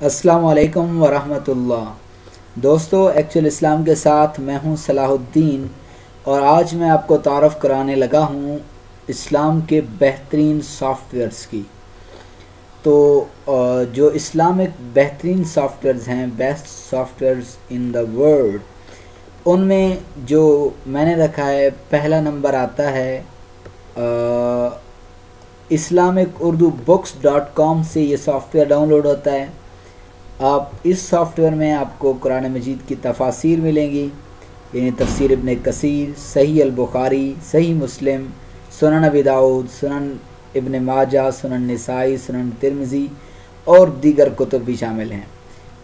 अस्सलाम वरहमतुल्लाह। दोस्तों एक्चुअल इस्लाम के साथ मैं हूँ सलाहुद्दीन और आज मैं आपको तारफ़ कराने लगा हूँ इस्लाम के बेहतरीन सॉफ्टवेयर्स की। तो जो इस्लामिक बेहतरीन सॉफ्टवेयर्स हैं best softwares in the world उनमें जो मैंने रखा है, पहला नंबर आता है Islamic Urdu books dot com से ये सॉफ्टवेयर डाउनलोड होता है। आप इस सॉफ्टवेयर में आपको कुरान मजीद की तफासिर मिलेंगी, यानी तफसर इबन कसीर, सही अलबुखारी, सही मुस्लिम, सुनन अबी दाऊद, सुनन इबन माजा, सुनन नसाई, सुनन तिरमज़ी और दीगर कुतुब भी शामिल हैं।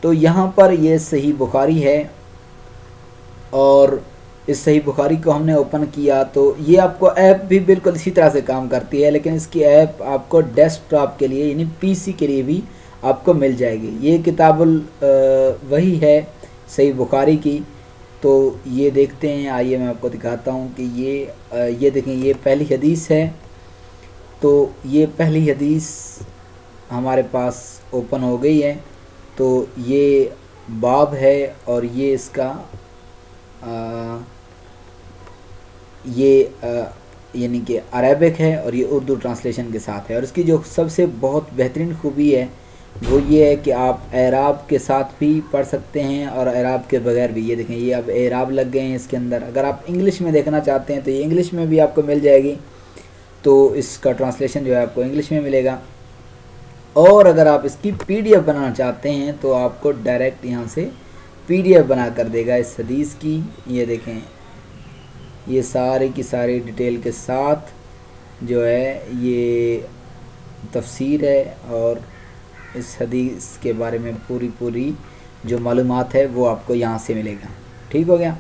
तो यहाँ पर ये सही बुखारी है और इस सही बुखारी को हमने ओपन किया तो ये आपको ऐप भी बिल्कुल इसी तरह से काम करती है, लेकिन इसकी ऐप आपको डेस्कटॉप के लिए, यानी पीसी के लिए भी आपको मिल जाएगी। ये किताबुल वही है सही बुखारी की। तो ये देखते हैं आइए मैं आपको दिखाता हूँ कि ये ये देखें ये पहली हदीस है। तो ये पहली हदीस हमारे पास ओपन हो गई है। तो ये बाब है और ये इसका आ, ये यानी कि अरेबिक है और ये उर्दू ट्रांसलेशन के साथ है। और इसकी जो सबसे बहुत बेहतरीन खूबी है वो ये है कि आप एराब के साथ भी पढ़ सकते हैं और एराब के बगैर भी। ये देखें, ये अब एराब लग गए हैं इसके अंदर। अगर आप इंग्लिश में देखना चाहते हैं तो ये इंग्लिश में भी आपको मिल जाएगी। तो इसका ट्रांसलेशन जो है आपको इंग्लिश में मिलेगा। और अगर आप इसकी पीडीएफ बनाना चाहते हैं तो आपको डायरेक्ट यहाँ से पीडीएफ बना कर देगा इस हदीस की। ये देखें, ये सारी की सारी डिटेल के साथ जो है, ये तफसीर है और इस हदीस के बारे में पूरी पूरी जो मालूम है, वो आपको यहाँ से मिलेगा। ठीक हो गया?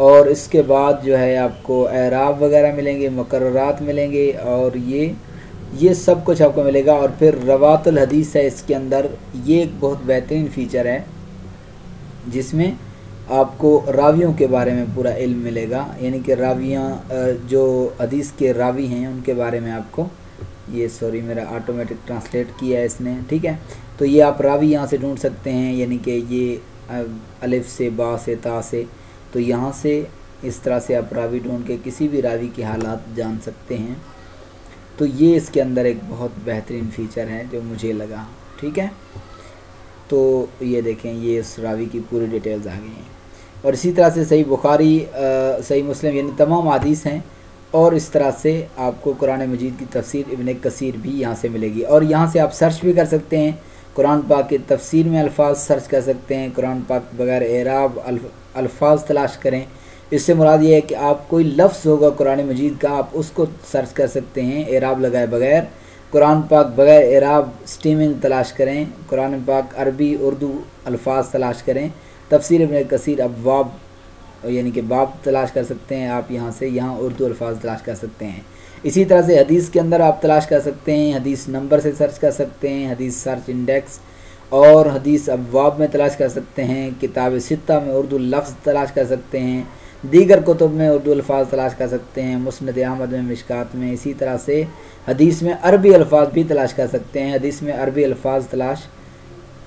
और इसके बाद जो है आपको एराब वगैरह मिलेंगे मकर्रात मिलेंगे और ये ये सब कुछ आपको मिलेगा। और फिर रवातुल हदीस है इसके अंदर। ये एक बहुत बेहतरीन फ़ीचर है, जिसमें आपको रावियों के बारे में पूरा इल्म मिलेगा। यानी कि रावियाँ जो हदीस के रावी हैं, उनके बारे में आपको ये सॉरी मेरा ऑटोमेटिक ट्रांसलेट किया है इसने ठीक है? तो ये आप रावी यहाँ से ढूंढ सकते हैं यानी कि ये अलिफ से बा से ता से तो यहाँ से इस तरह से आप रावी ढूंढ के किसी भी रावी के हालात जान सकते हैं। तो ये इसके अंदर एक बहुत बेहतरीन फ़ीचर है जो मुझे लगा ठीक है? तो ये देखें ये इस रावी की पूरी डिटेल्स आ गई हैं। और इसी तरह से सही बुखारी आ, सही मुस्लिम यानी तमाम हदीस हैं और इस तरह से आपको कुरान मजीद की तफसीर इबन कसीर भी यहाँ से मिलेगी। और यहाँ से आप सर्च भी कर सकते हैं। कुरान पाक के तफसीर में अल्फाज सर्च कर सकते हैं। कुरान पाक बगैर एराब अल्फाज तलाश करें। इससे मुराद ये है कि आप कोई लफ्ज़ होगा कुरान मजीद का, आप उसको सर्च कर सकते हैं, एराब लगाए बगैर। कुरान पाक बगैर एराब स्टीमिंग तलाश करें। कुरान पाक अरबी, उर्दू अल्फाज तलाश करें। तफसीर इबन कसीर अबवाब यानी कि बाप तलाश कर सकते हैं, आप यहाँ से यहाँ उर्दू अल्फाज तलाश कर सकते हैं। इसी तरह से हदीस के अंदर आप तलाश कर सकते हैं, हदीस नंबर से सर्च कर सकते हैं, हदीस सर्च इंडेक्स और हदीस अबवाब में तलाश कर सकते हैं, किताब सित्ता में उर्दू लफ्ज़ तलाश कर सकते हैं, दीगर कुतुब में उर्दू अल्फाज तलाश कर सकते हैं मुस्ंद अहमद में, मिशकात में, इसी तरह से हदीस में अरबी अल्फाज भी तलाश कर सकते हैं, हदीस में अरबी अल्फाज तलाश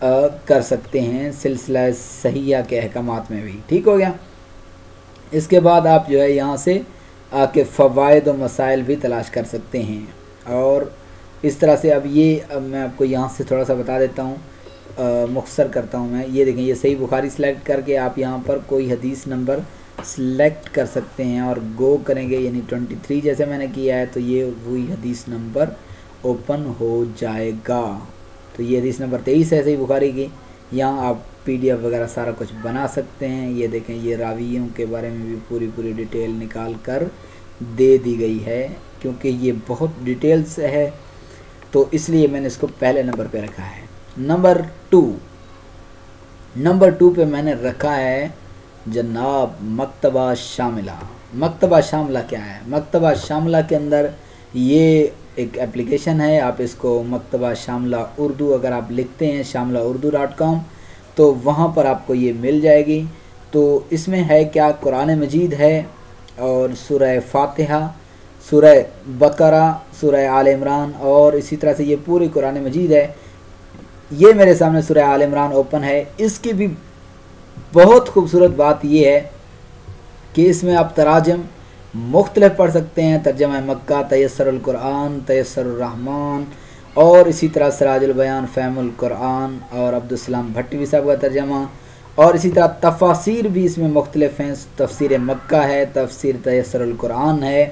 कर सकते हैं, सिलसिला सहिया के अहकाम में भी। ठीक हो गया? इसके बाद आप जो है यहाँ से आके फ़वाद व मसाइल भी तलाश कर सकते हैं। और इस तरह से अब ये, अब मैं आपको यहाँ से थोड़ा सा बता देता हूँ मुख्तर करता हूँ मैं। ये देखें, ये सही बुखारी सेलेक्ट करके आप यहाँ पर कोई हदीस नंबर सेलेक्ट कर सकते हैं और गो करेंगे, यानी ट्वेंटी थ्री जैसे मैंने किया है तो ये वही हदीस नंबर ओपन हो जाएगा। तो ये हदीस नंबर तेईस है सही बुखारी की। यहाँ आप पीडीएफ वगैरह सारा कुछ बना सकते हैं। ये देखें, ये रावियों के बारे में भी पूरी पूरी डिटेल निकाल कर दे दी गई है, क्योंकि ये बहुत डिटेल्स है तो इसलिए मैंने इसको पहले नंबर पे रखा है। Number two. नंबर टू पे मैंने रखा है जनाब मकतबा शामिला। मकतबा शामिला क्या है? मकतबा शामिला के अंदर ये एक एप्लीकेशन है, आप इसको मकतबा शामिला उर्दू अगर आप लिखते हैं शामिला उर्दू डॉट कॉम तो वहाँ पर आपको ये मिल जाएगी। तो इसमें है क्या? कुरान मजीद है और सुरह फातिहा, सुरह बकरा, सुरह आल इमरान और इसी तरह से ये पूरी कुरान मजीद है। ये मेरे सामने सूर्य आल इमरान ओपन है। इसकी भी बहुत खूबसूरत बात ये है कि इसमें आप तराजम मुख्तलिफ़ पढ़ सकते हैं। तर्जमा मक्का तयसरकुरान तयसररहमान और इसी तरह सराजुलबयान फ़ैमुलकुरान और अब्दुलसलाम भट्टवी साहब का तर्जमा और इसी तरह तफासिर भी इसमें मुख्तलिफ़ हैं। तफसर मक्का है, तफसर तयसरकुरान है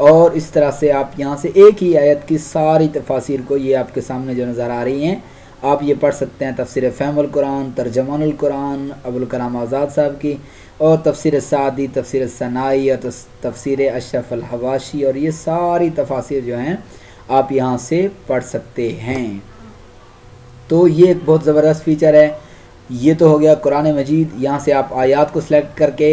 और इस तरह से आप यहाँ से एक ही आयत की सारी तफासिर को ये आपके सामने जो नज़र आ रही हैं, आप ये पढ़ सकते हैं तफसर फ़ैमुलकुरान तर्जमानकुरान अबुलकलाम आज़ाद साहब की और तफसर सादी, तफसर सनाई और तफसर अशरफ हवाशी और ये सारी तफासिर जो हैं आप यहाँ से पढ़ सकते हैं। तो ये एक बहुत ज़बरदस्त फ़ीचर है। ये तो हो गया कुरान मजीद। यहाँ से आप आयात को सिलेक्ट करके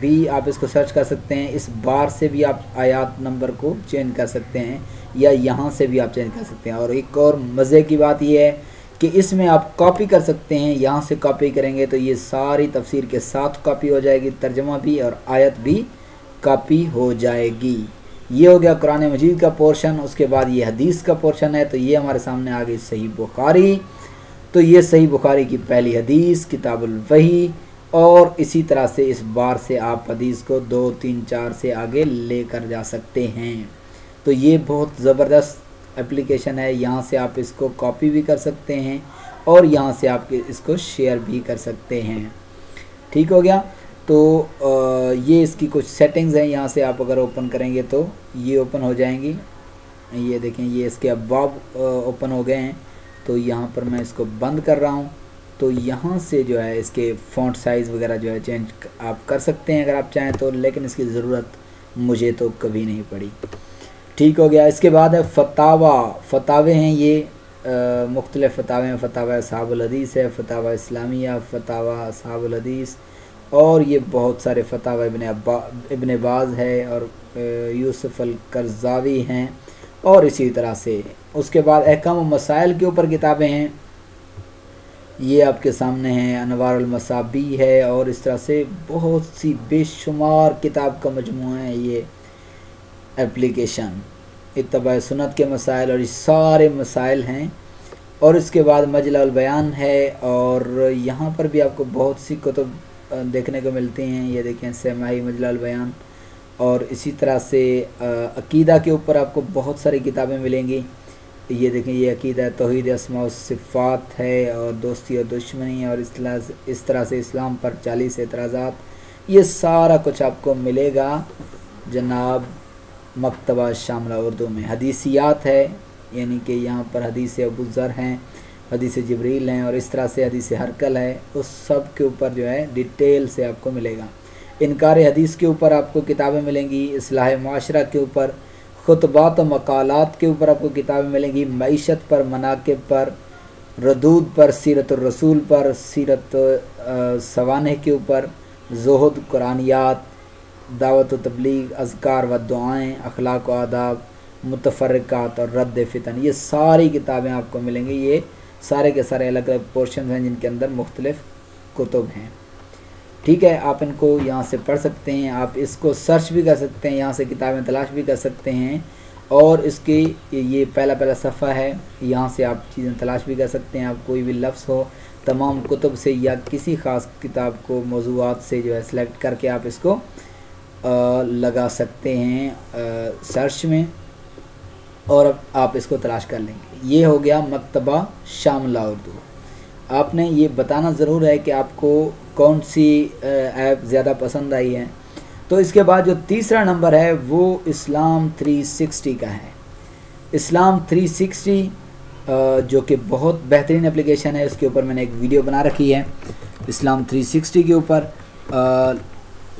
भी आप इसको सर्च कर सकते हैं। इस बार से भी आप आयात नंबर को चेंज कर सकते हैं, या यहाँ से भी आप चेंज कर सकते हैं। और एक और मज़े की बात यह है कि इसमें आप कॉपी कर सकते हैं। यहाँ से कॉपी करेंगे तो ये सारी तफसीर के साथ कॉपी हो जाएगी, तर्जमा भी और आयत भी कॉपी हो जाएगी। ये हो गया कुरान मजीद का पोर्शन, उसके बाद ये हदीस का पोर्शन है तो ये हमारे सामने आ गई सही बुखारी। तो ये सही बुखारी की पहली हदीस, किताबुल वही, और इसी तरह से इस बार से आप हदीस को दो, तीन, चार से आगे लेकर जा सकते हैं। तो ये बहुत ज़बरदस्त एप्लीकेशन है, यहाँ से आप इसको कॉपी भी कर सकते हैं, और यहाँ से आप इसको शेयर भी कर सकते हैं। ठीक हो गया? तो ये इसकी कुछ सेटिंग्स हैं, यहाँ से आप अगर ओपन करेंगे तो ये ओपन हो जाएँगी। ये देखें, ये इसके अब ओपन हो गए हैं। तो यहाँ पर मैं इसको बंद कर रहा हूँ। तो यहाँ से जो है, इसके फ़ॉन्ट साइज़ वगैरह जो है चेंज आप कर सकते हैं अगर आप चाहें तो लेकिन इसकी ज़रूरत मुझे तो कभी नहीं पड़ी। ठीक हो गया। इसके बाद है फतावा। फतावे हैं ये मुख्तलिफ़ फतावे हैं। फतावा साहबुलदीस है, फतावा इस्लामिया, फतावा साहबुलदीस और ये बहुत सारे फतावा इबन अब्बा, इबन बाज है और यूसुफ़ अल करजावी हैं और इसी तरह से। उसके बाद अहकम मसाइल के ऊपर किताबें हैं। ये आपके सामने हैं अनवारमसाबी है और इस तरह से बहुत सी बेशुमार किताब का मजमू है ये एप्लीकेशन। इतबा सुनत के मसाइल और ये सारे मसाइल हैं और इसके बाद मजला बयान है और यहाँ पर भी आपको बहुत सी कुतुब देखने को मिलती हैं। ये देखें सहमाही मजला बयान। और इसी तरह से अकीदा के ऊपर आपको बहुत सारी किताबें मिलेंगी। ये देखें, ये अकीदा तोहद असमा सिफ़ात है और दोस्ती और दुश्मनी और इस तरह से इस्लाम पर चालीस एतराज़ात। ये सारा कुछ आपको मिलेगा जनाब मकतबा शामला उर्दू में। हदीसियात है, यानी कि यहाँ पर हदीस अबू ज़र हैं। हदीस जबरील हैं और इस तरह से हदीस हरकल है, उस सब के ऊपर जो है डिटेल से आपको मिलेगा। इनकार हदीस के ऊपर आपको किताबें मिलेंगी असलाह माशरा के ऊपर, ख़ुतबात मकालत के ऊपर आपको किताबें मिलेंगी मीशत पर, मनाकब पर, रदूद पर सीरत रसूल पर, सीरत सवानह के ऊपर, जहद, कुरानियात, दावत तबलीग, अजकार व दुआएँ, अखलाक आदाब मुतफ़रक़ात और रद्द फ़ितन, ये सारी किताबें आपको मिलेंगी। ये सारे के सारे अलग अलग पोर्शन हैं जिनके अंदर मुख्तलिफ़ कुतुब हैं। ठीक है आप इनको यहाँ से पढ़ सकते हैं आप इसको सर्च भी कर सकते हैं यहाँ से किताबें तलाश भी कर सकते हैं और इसके ये पहला पहला सफ़ा है यहाँ से आप चीज़ें तलाश भी कर सकते हैं आप कोई भी लफ्ज़ हो तमाम कुतुब से या किसी ख़ास किताब को मौजूद से जो है सेलेक्ट करके आप इसको आ, लगा सकते हैं आ, सर्च में और अब आप इसको तलाश कर लेंगे। ये हो गया मकतबा शामला उर्दू आपने ये बताना ज़रूर है कि आपको कौन सी ऐप ज़्यादा पसंद आई है। तो इसके बाद जो तीसरा नंबर है वो इस्लाम 360 का है। इस्लाम 360 जो कि बहुत बेहतरीन एप्लीकेशन है उसके ऊपर मैंने एक वीडियो बना रखी है इस्लाम 360 के ऊपर।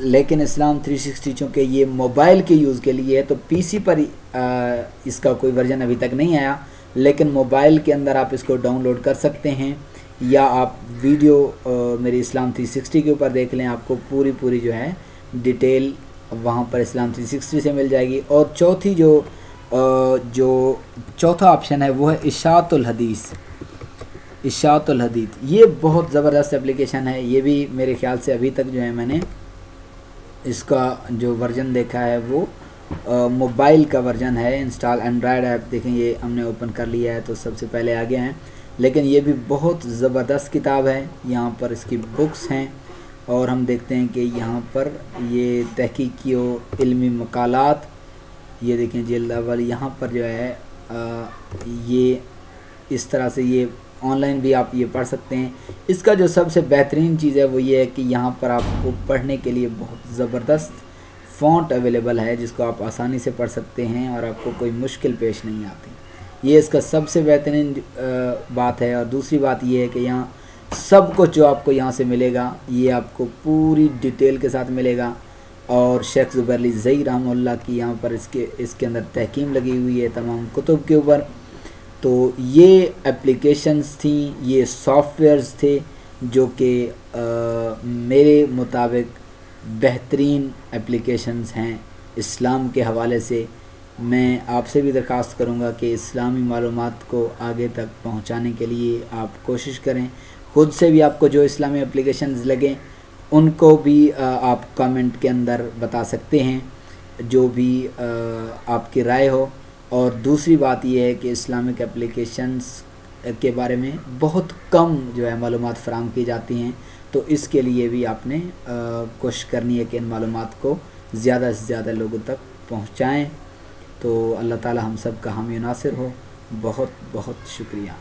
लेकिन इस्लाम 360 चूँकि ये मोबाइल के यूज़ के लिए है तो पीसी पर आ, इसका कोई वर्जन अभी तक नहीं आया। लेकिन मोबाइल के अंदर आप इसको डाउनलोड कर सकते हैं, या आप वीडियो मेरी इस्लाम 360 के ऊपर देख लें, आपको पूरी पूरी जो है डिटेल वहाँ पर इस्लाम 360 से मिल जाएगी। और चौथी जो जो चौथा ऑप्शन है, वो है इशातुल हदीस। इशातुल हदीत। ये बहुत ज़बरदस्त एप्लीकेशन है। ये भी मेरे ख्याल से अभी तक जो है मैंने इसका जो वर्जन देखा है वो मोबाइल का वर्जन है इंस्टॉल एंड्रॉयड ऐप देखें ये हमने ओपन कर लिया है तो सबसे पहले आ गए हैं। लेकिन ये भी बहुत ज़बरदस्त किताब है यहाँ पर इसकी बुक्स हैं और हम देखते हैं कि यहाँ पर ये तहकीकी इल्मी मकालात ये देखें जिल्द अवल यहाँ पर जो है आ, ये इस तरह से ये ऑनलाइन भी आप ये पढ़ सकते हैं। इसका जो सबसे बेहतरीन चीज़ है वो ये है कि यहाँ पर आपको पढ़ने के लिए बहुत ज़बरदस्त फ़ॉन्ट अवेलेबल है, जिसको आप आसानी से पढ़ सकते हैं और आपको कोई मुश्किल पेश नहीं आती। ये इसका सबसे बेहतरीन बात है और दूसरी बात ये है कि यहाँ सब कुछ जो आपको यहाँ से मिलेगा, ये आपको पूरी डिटेल के साथ मिलेगा और शेख ज़ुबरली जई रहमल्ला की यहाँ पर इसके इसके अंदर तहकीम लगी हुई है तमाम कुतुब के ऊपर। तो ये एप्लीकेशंस थी, ये सॉफ्टवेयर्स थे जो कि मेरे मुताबिक बेहतरीन एप्लीकेशंस हैं इस्लाम के हवाले से। मैं आपसे भी दरख्वास्त करूँगा कि इस्लामी मालूम को आगे तक पहुँचाने के लिए आप कोशिश करें। खुद से भी आपको जो इस्लामी एप्लीकेशंस लगें, उनको भी आप कमेंट के अंदर बता सकते हैं, जो भी आपकी राय हो। और दूसरी बात यह है कि इस्लामिक एप्लीकेशंस के बारे में बहुत कम जो है मालूम फ़राम की जाती हैं। तो इसके लिए भी आपने कोशिश करनी है कि इन मालूम को ज़्यादा से ज़्यादा लोगों तक पहुँचाएँ। तो अल्लाह ताली हम सब का हम नासिर हो। बहुत बहुत शुक्रिया।